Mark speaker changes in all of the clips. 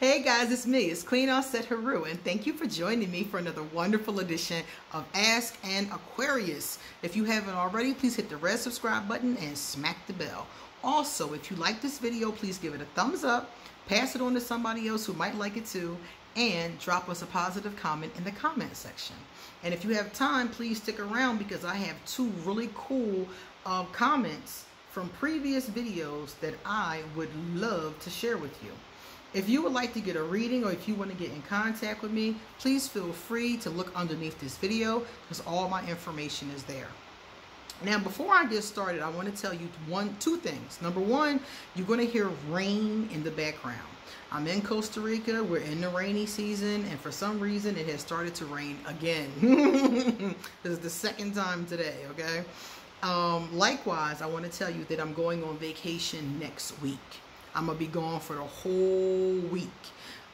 Speaker 1: Hey guys, it's me. It's Queen Auset Heru, and thank you for joining me for another wonderful edition of Ask an Aquarius. If you haven't already, please hit the red subscribe button and smack the bell. Also, if you like this video, please give it a thumbs up, pass it on to somebody else who might like it too, and drop us a positive comment in the comment section. And if you have time, please stick around because I have two really cool uh, comments from previous videos that I would love to share with you. If you would like to get a reading or if you want to get in contact with me, please feel free to look underneath this video because all my information is there. Now, before I get started, I want to tell you one, two things. Number one, you're going to hear rain in the background. I'm in Costa Rica. We're in the rainy season, and for some reason, it has started to rain again. this is the second time today, okay? Um, likewise, I want to tell you that I'm going on vacation next week. I'm to be gone for the whole week.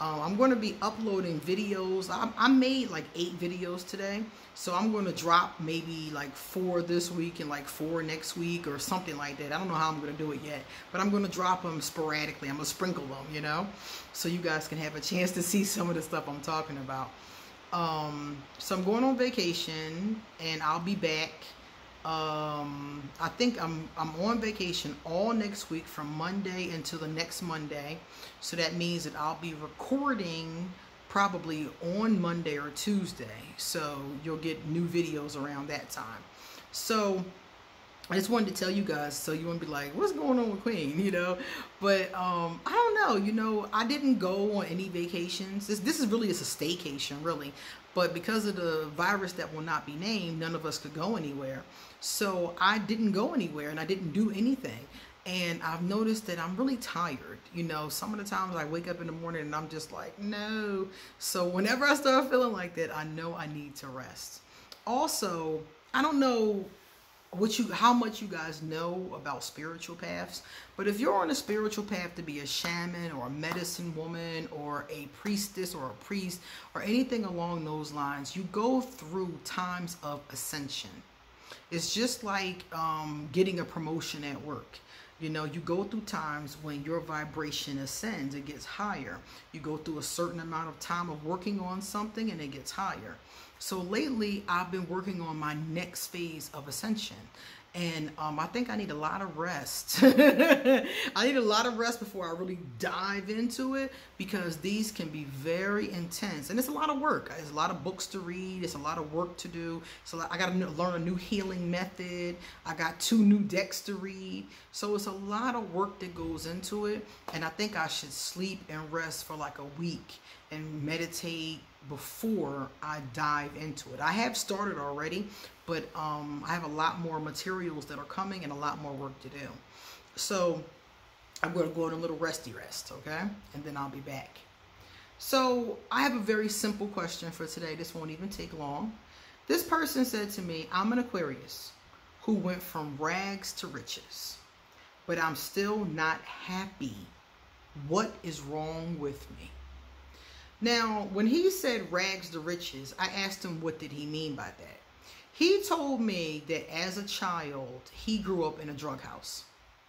Speaker 1: Um, I'm to be uploading videos. I, I, made like eight videos today. So I'm to drop maybe like four this week and like four next week or something like that. I don't know how I'm to do it yet. But I'm to drop them sporadically. I'm to sprinkle them, you know. So you guys can have a chance to see some of the stuff I'm talking about. Um, so I'm going on vacation and I'll be back um, I think I'm I'm on vacation all next week from Monday until the next Monday. So that means that I'll be recording probably on Monday or Tuesday. So you'll get new videos around that time. So I just wanted to tell you guys so you won't be like, what's going on with Queen, you know? But um, I don't know, you know, I didn't go on any vacations. This, this is really just a staycation, really. But because of the virus that will not be named, none of us could go anywhere. So I didn't go anywhere and I didn't do anything. And I've noticed that I'm really tired. You know, some of the times I wake up in the morning and I'm just like, no. So whenever I start feeling like that, I know I need to rest. Also, I don't know what you how much you guys know about spiritual paths but if you're on a spiritual path to be a shaman or a medicine woman or a priestess or a priest or anything along those lines you go through times of ascension. It's just like um, getting a promotion at work you know, you go through times when your vibration ascends, it gets higher. You go through a certain amount of time of working on something and it gets higher. So lately, I've been working on my next phase of ascension. And um, I think I need a lot of rest. I need a lot of rest before I really dive into it because these can be very intense. And it's a lot of work. It's a lot of books to read. It's a lot of work to do. So I got to learn a new healing method. I got two new decks to read. So it's a lot of work that goes into it. And I think I should sleep and rest for like a week and meditate before I dive into it. I have started already, but um, I have a lot more materials that are coming and a lot more work to do. So I'm going to go on a little resty rest, okay? And then I'll be back. So I have a very simple question for today. This won't even take long. This person said to me, I'm an Aquarius who went from rags to riches, but I'm still not happy. What is wrong with me? Now, when he said rags to riches, I asked him what did he mean by that. He told me that as a child, he grew up in a drug house,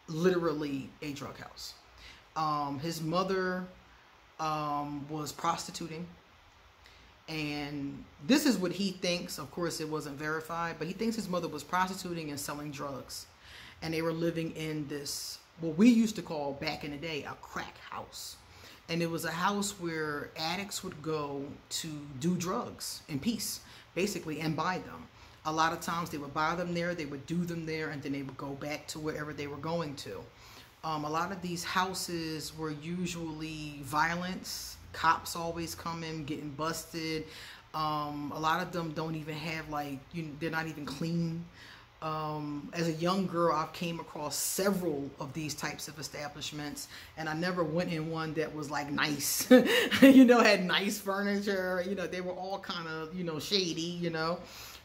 Speaker 1: literally a drug house. Um, his mother um, was prostituting. And this is what he thinks. Of course, it wasn't verified, but he thinks his mother was prostituting and selling drugs. And they were living in this, what we used to call back in the day, a crack house and it was a house where addicts would go to do drugs in peace basically and buy them a lot of times they would buy them there they would do them there and then they would go back to wherever they were going to um, a lot of these houses were usually violence cops always coming, getting busted um, a lot of them don't even have like you they're not even clean um, as a young girl, I came across several of these types of establishments, and I never went in one that was like nice, you know, had nice furniture. You know, they were all kind of, you know, shady, you know.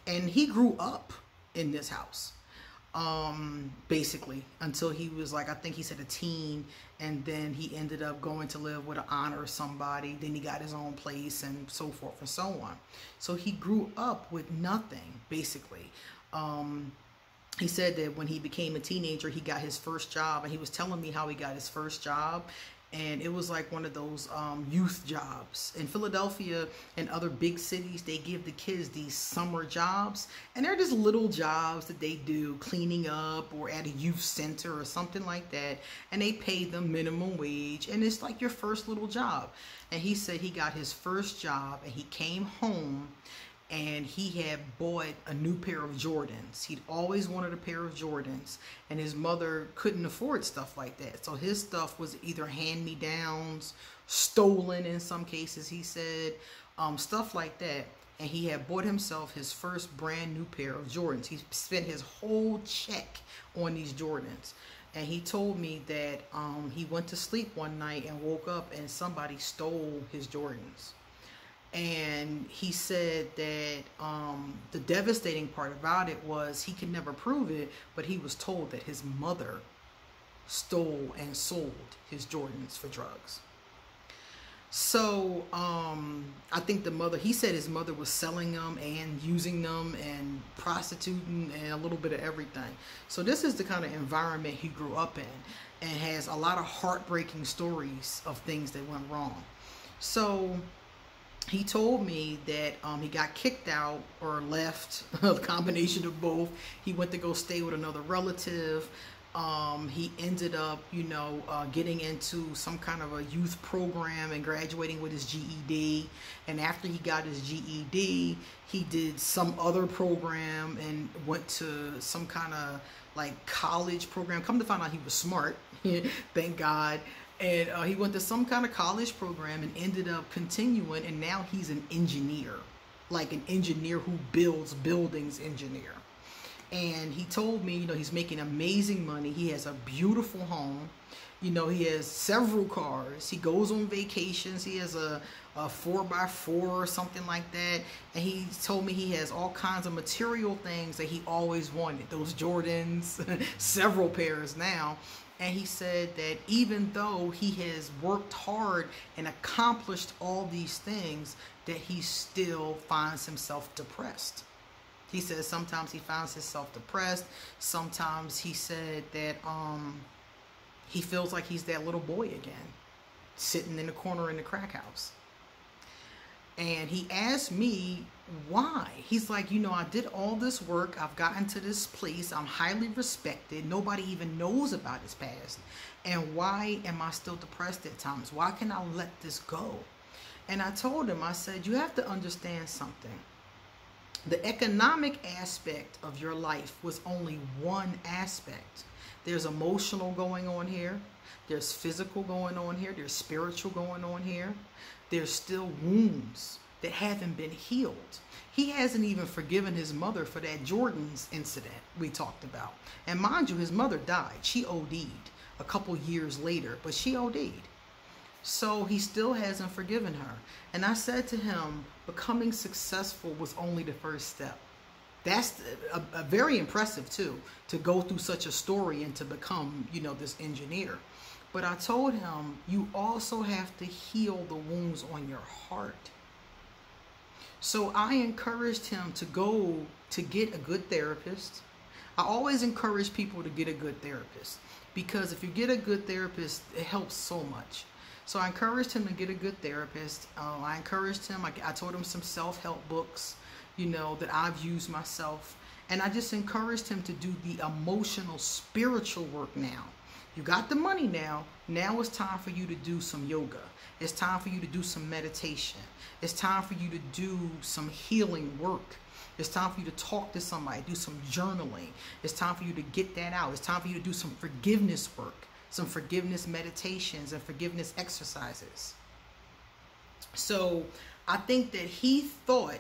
Speaker 1: And he grew up in this house, um, basically, until he was like, I think he said a teen, and then he ended up going to live with an honor somebody. Then he got his own place and so forth and so on. So he grew up with nothing, basically. Um, he said that when he became a teenager, he got his first job, and he was telling me how he got his first job. And it was like one of those um, youth jobs in Philadelphia and other big cities. They give the kids these summer jobs, and they're just little jobs that they do, cleaning up or at a youth center or something like that. And they pay them minimum wage, and it's like your first little job. And he said he got his first job, and he came home and he had bought a new pair of Jordans. He'd always wanted a pair of Jordans, and his mother couldn't afford stuff like that. So his stuff was either hand me downs, stolen in some cases, he said, um, stuff like that. And he had bought himself his first brand new pair of Jordans. He spent his whole check on these Jordans. And he told me that um, he went to sleep one night and woke up and somebody stole his Jordans and he said that um, the devastating part about it was he could never prove it, but he was told that his mother stole and sold his Jordans for drugs. So um, I think the mother, he said his mother was selling them and using them and prostituting and a little bit of everything. So this is the kind of environment he grew up in and has a lot of heartbreaking stories of things that went wrong. So he told me that um, he got kicked out or left, a combination of both. He went to go stay with another relative. Um, he ended up, you know, uh, getting into some kind of a youth program and graduating with his GED. And after he got his GED, he did some other program and went to some kind of like college program. Come to find out he was smart, thank God and uh, he went to some kind of college program and ended up continuing and now he's an engineer like an engineer who builds buildings engineer. And he told me you know he's making amazing money. He has a beautiful home. You know he has several cars. He goes on vacations. He has a, a four by four or something like that. And he told me he has all kinds of material things that he always wanted. Those jordans several pairs now and he said that even though he has worked hard and accomplished all these things, that he still finds himself depressed. He says sometimes he finds himself depressed. Sometimes he said that um, he feels like he's that little boy again, sitting in the corner in the crack house. And he asked me why. He's like, you know, I did all this work. I've gotten to this place. I'm highly respected. Nobody even knows about his past. And why am I still depressed at times? Why can I let this go? And I told him, I said, you have to understand something. The economic aspect of your life was only one aspect. There's emotional going on here. There's physical going on here. There's spiritual going on here there's still wounds that haven't been healed. He hasn't even forgiven his mother for that Jordan's incident we talked about. And mind you, his mother died. She OD'd a couple years later, but she OD'd. So he still hasn't forgiven her. And I said to him, becoming successful was only the first step. That's a, a very impressive too, to go through such a story and to become, you know, this engineer. But I told him, you also have to heal the wounds on your heart. So I encouraged him to go to get a good therapist. I always encourage people to get a good therapist because if you get a good therapist, it helps so much. So I encouraged him to get a good therapist. Uh, I encouraged him, I, I told him some self help books, you know, that I've used myself. And I just encouraged him to do the emotional, spiritual work now you got the money now. Now it's time for you to do some yoga. It's time for you to do some meditation. It's time for you to do some healing work. It's time for you to talk to somebody, do some journaling. It's time for you to get that out. It's time for you to do some forgiveness work, some forgiveness meditations and forgiveness exercises. So I think that he thought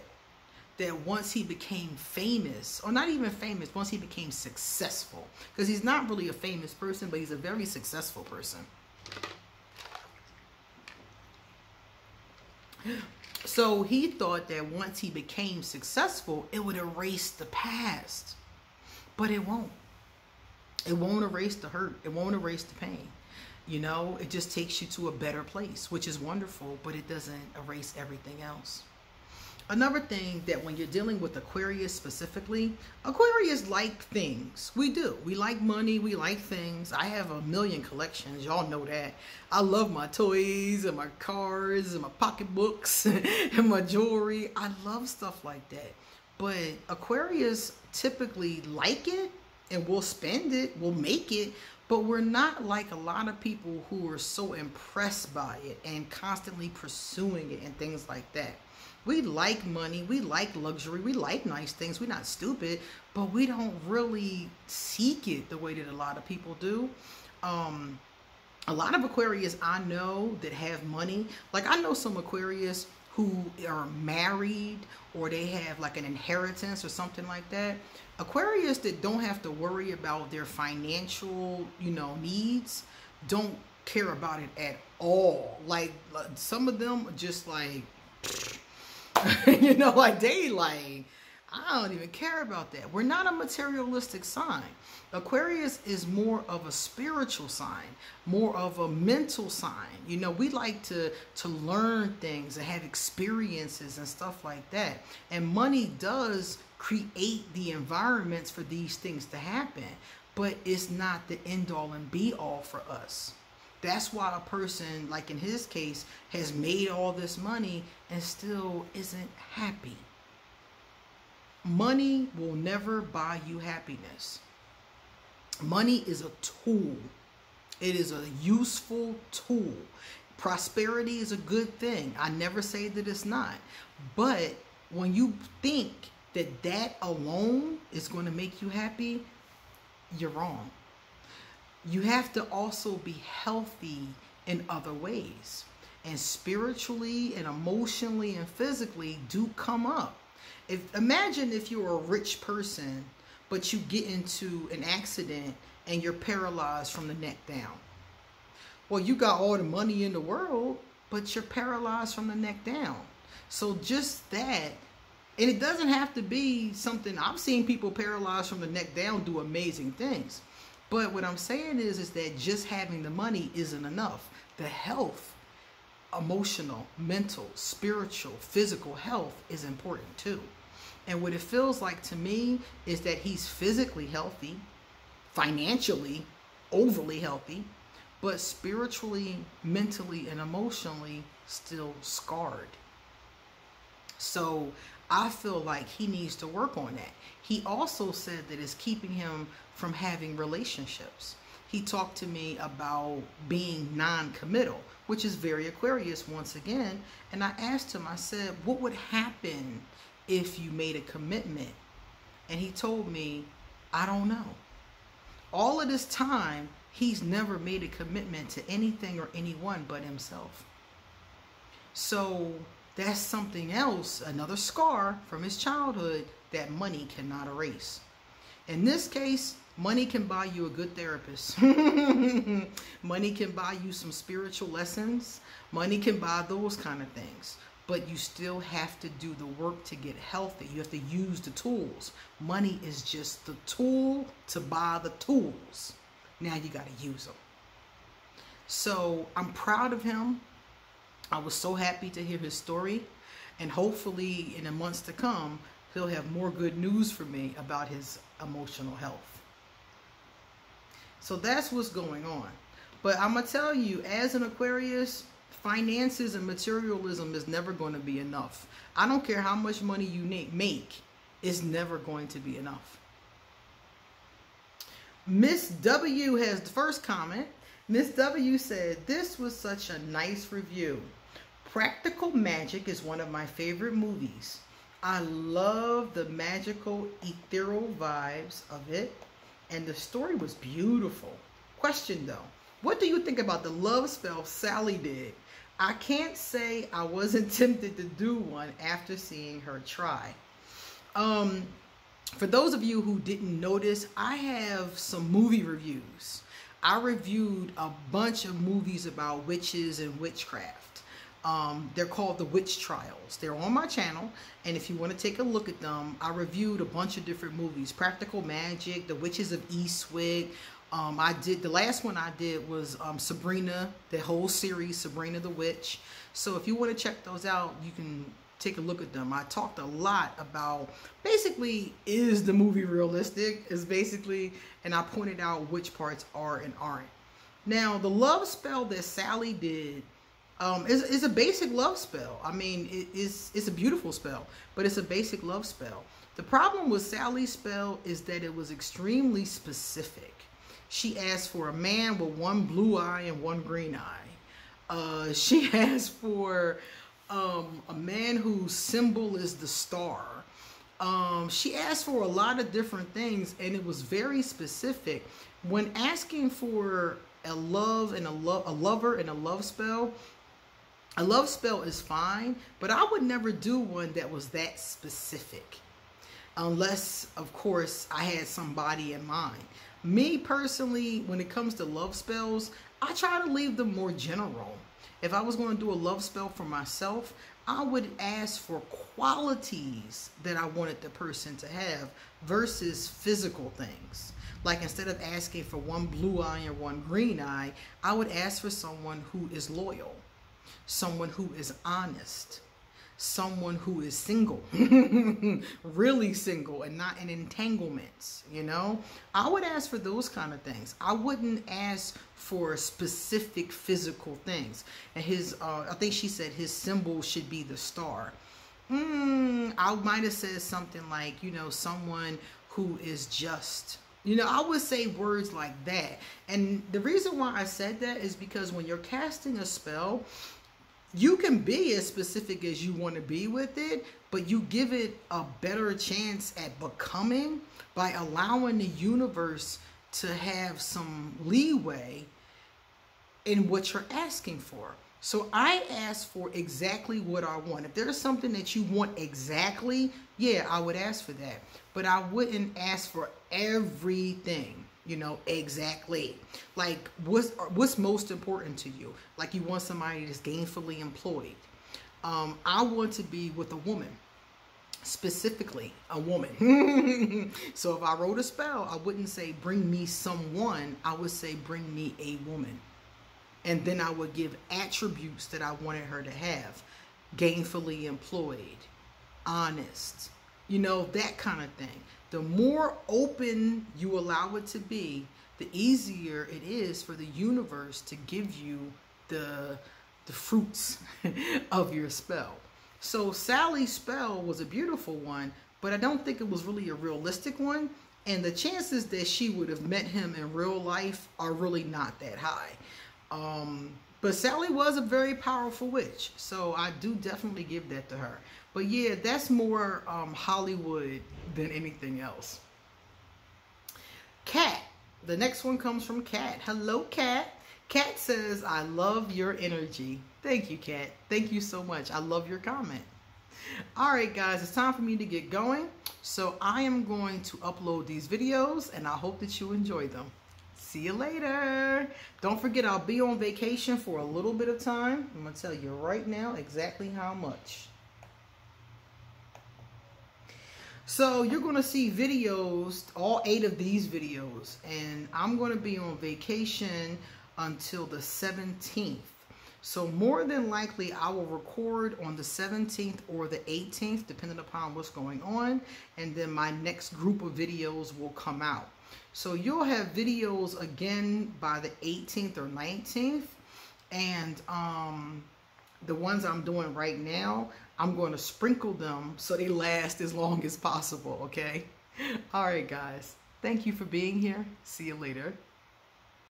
Speaker 1: that once he became famous, or not even famous, once he became successful, because he's not really a famous person, but he's a very successful person. So he thought that once he became successful, it would erase the past. But it won't. It won't erase the hurt. It won't erase the pain. You know, it just takes you to a better place, which is wonderful, but it doesn't erase everything else. Another thing that when you're dealing with Aquarius specifically, Aquarius like things. We do. We like money. We like things. I have a million collections. Y'all know that. I love my toys and my cars and my pocketbooks and my jewelry. I love stuff like that. But Aquarius typically like it and we'll spend it, we'll make it, but we're not like a lot of people who are so impressed by it and constantly pursuing it and things like that. We like money, we like luxury, we like nice things. We're not stupid, but we don't really seek it the way that a lot of people do. Um, a lot of Aquarius I know that have money, like I know some Aquarius who are married or they have like an inheritance or something like that. Aquarius that don't have to worry about their financial, you know, needs don't care about it at all. Like some of them just like you know, like they like, I don't even care about that. We're not a materialistic sign. Aquarius is more of a spiritual sign, more of a mental sign. You know, we like to to learn things and have experiences and stuff like that. And money does create the environments for these things to happen, but it's not the end all and be all for us. That's why a person, like in his case, has made all this money and still isn't happy. Money will never buy you happiness. Money is a tool. It is a useful tool. Prosperity is a good thing. I never say that it's not. But when you think that that alone is going to make you happy, you're wrong you have to also be healthy in other ways. And spiritually and emotionally and physically do come up. If imagine if you're a rich person, but you get into an accident and you're paralyzed from the neck down. Well, you got all the money in the world, but you're paralyzed from the neck down. So just that, and it doesn't have to be something I've seen people paralyzed from the neck down do amazing things. But what I'm saying is, is that just having the money isn't enough. The health, emotional, mental, spiritual, physical health is important too. And what it feels like to me is that he's physically healthy, financially overly healthy, but spiritually, mentally, and emotionally still scarred. So I feel like he needs to work on that. He also said that it's keeping him from having relationships. He talked to me about being non committal, which is very Aquarius once again. And I asked him, I said, what would happen if you made a commitment? And he told me, I don't know. All of this time, he's never made a commitment to anything or anyone but himself. So that's something else, another scar from his childhood that money cannot erase. In this case, money can buy you a good therapist. money can buy you some spiritual lessons. Money can buy those kind of things. But you still have to do the work to get healthy. You have to use the tools. Money is just the tool to buy the tools. Now you got to use them. So I'm proud of him. I was so happy to hear his story. And hopefully, in the months to come, he'll have more good news for me about his emotional health. So that's what's going on. But I'm going to tell you, as an Aquarius, finances and materialism is never going to be enough. I don't care how much money you make, it's never going to be enough. Miss W has the first comment. Miss W said, This was such a nice review. Practical Magic is one of my favorite movies. I love the magical, ethereal vibes of it, and the story was beautiful. Question though, what do you think about the love spell Sally did? I can't say I wasn't tempted to do one after seeing her try. Um, for those of you who didn't notice, I have some movie reviews. I reviewed a bunch of movies about witches and witchcraft. Um, they're called the Witch Trials. They're on my channel, and if you want to take a look at them, I reviewed a bunch of different movies: Practical Magic, The Witches of Eastwick. Um, I did the last one I did was um, Sabrina, the whole series, Sabrina the Witch. So if you want to check those out, you can take a look at them. I talked a lot about basically is the movie realistic? Is basically, and I pointed out which parts are and aren't. Now, the love spell that Sally did um, is, is a basic love spell. I mean, it is it's a beautiful spell, but it's a basic love spell. The problem with Sally's spell is that it was extremely specific. She asked for a man with one blue eye and one green eye. Uh, she asked for um, a man whose symbol is the star. Um, she asked for a lot of different things, and it was very specific. When asking for a love and a love, a lover and a love spell, a love spell is fine, but I would never do one that was that specific unless, of course, I had somebody in mind. Me personally, when it comes to love spells, I try to leave them more general. If I was going to do a love spell for myself, I would ask for qualities that I wanted the person to have versus physical things. Like instead of asking for one blue eye and one green eye, I would ask for someone who is loyal, someone who is honest, someone who is single, really single and not in entanglements, you know? I would ask for those kind of things. I wouldn't ask for specific physical things. And his, uh, I think she said his symbol should be the star. Mm, I might have said something like, you know, someone who is just. You know, I would say words like that. And the reason why I said that is because when you're casting a spell, you can be as specific as you want to be with it, but you give it a better chance at becoming by allowing the universe to have some leeway in what you're asking for. So I ask for exactly what I want. If there's something that you want exactly, yeah, I would ask for that. But I wouldn't ask for everything you know exactly. Like what's what's most important to you? Like you want somebody that's gainfully employed. Um, i want to be with a woman specifically a woman. So if i wrote a spell i wouldn't say bring me someone. I would say bring me a woman. And then i would give attributes that i wanted her to have. Gainfully employed honest you know that kind of thing the more open you allow it to be, the easier it is for the universe to give you the the fruits of your spell. So Sally's spell was a beautiful one, but I don't think it was really a realistic one. And the chances that she would have met him in real life are really not that high. Um, but Sally was a very powerful witch, so I do definitely give that to her. But yeah, that's more um, Hollywood than anything else. Cat. The next one comes from Cat. Hello, Cat. Cat says, I love your energy. Thank you, Cat. Thank you so much. I love your comment. All right, guys, it's time for me to get going. So I am going to upload these videos, and I hope that you enjoy them. See you later. Don't forget, I'll be on vacation for a little bit of time. I'm going to tell you right now exactly how much. So you're going to see videos, all eight of these videos, and I'm going to be on vacation until the 17th. So more than likely, I will record on the 17th or the 18th, depending upon what's going on, and then my next group of videos will come out. So you'll have videos again by the 18th or 19th, and um, the ones I'm doing right now, I'm going to sprinkle them so they last as long as possible, okay? All right, guys. Thank you for being here. See you later.